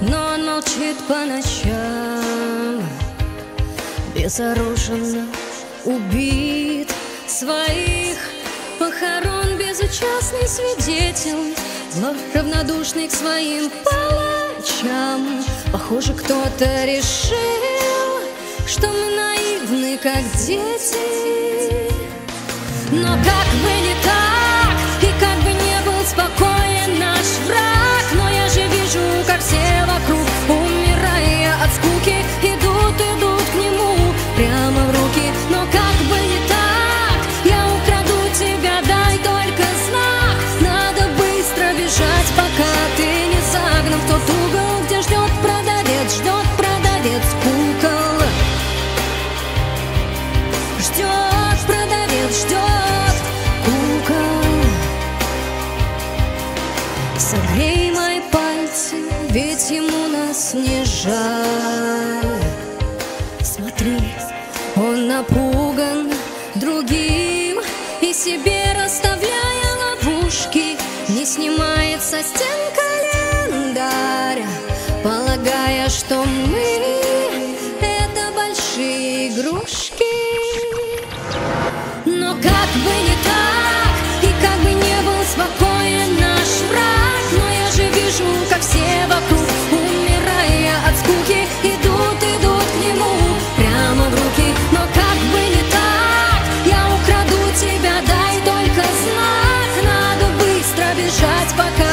сам Безоруженно убит Своих похорон безучастный свидетель Но равнодушный к своим палачам. Похоже, кто-то решил, что мы наивны, как дети. Но как бы не так, тот угол Где ждет продавец, ждет продавец кукол. Ждет продавец, ждет кукол. Согрей мои пальцы, ведь ему нас не жаль. Смотри, он напуган другим И себе расставляя ловушки Не снимает со стен Полагая, что мы Это большие игрушки. Но как бы не так, и как бы не был спокоен наш враг Но я же вижу, как все вокруг, умирая от скуки Идут, идут к нему прямо в руки. Но как бы не так, я украду тебя, дай только знак. Надо быстро бежать, пока